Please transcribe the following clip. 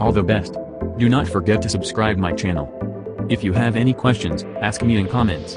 All the best. Do not forget to subscribe my channel. If you have any questions, ask me in comments.